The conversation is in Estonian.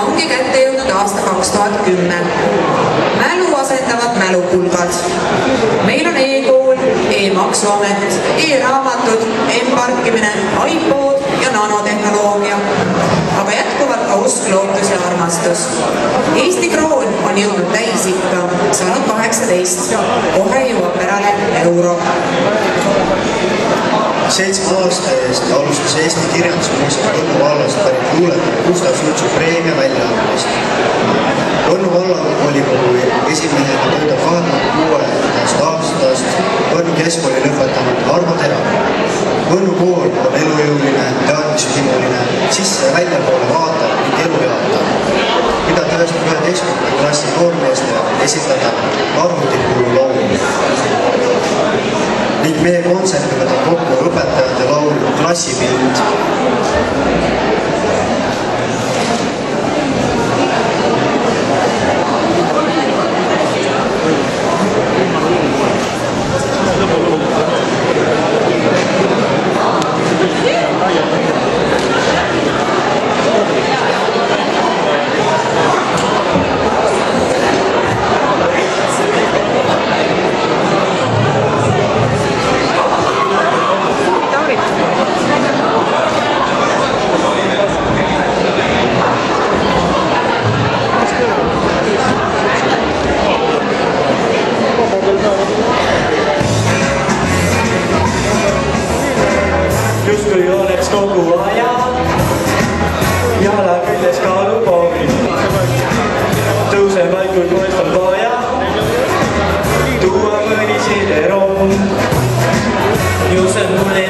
ja ongi kätte jõudnud aasta kaks tuhat kümme. mälu asendavad mälupulgad. meil on e-kool e, e-maksuamet e, e-raamatud e, e-parkimine, iPod ja nanotehnoloogia. aga jätkuvalt ka usk, lootus ja armastus. Eesti kroon on jõudnud täisikka, saanud kaheksateist. kohe jõuab pärale euro seitsme aasta eest alustas Eesti Kirjandusmuuseum Võnnu vallast pärit luuletaja Gustav Sutsu preemia väljaandmist. Võnnu vallavolikogu esimehena töötab kahe tuhande kuuendast aastast Võnnu keskkooli lõpetanud Arvo Terav. Võnnu kool on elujõuline, teadmishimuline, sisse ja väljapoole vaatav ning elujaatav, mida tõestab üheteistkümnenda klassi noormeestele esitatav arvutikulu laul ning meie kontserdil võtab kokku õpetajate justkui oleks kogu aja jala küljes kaalupoomi. tõuseb vaid kui poest on vaja, tuua mõni sideroom. ju see mul ei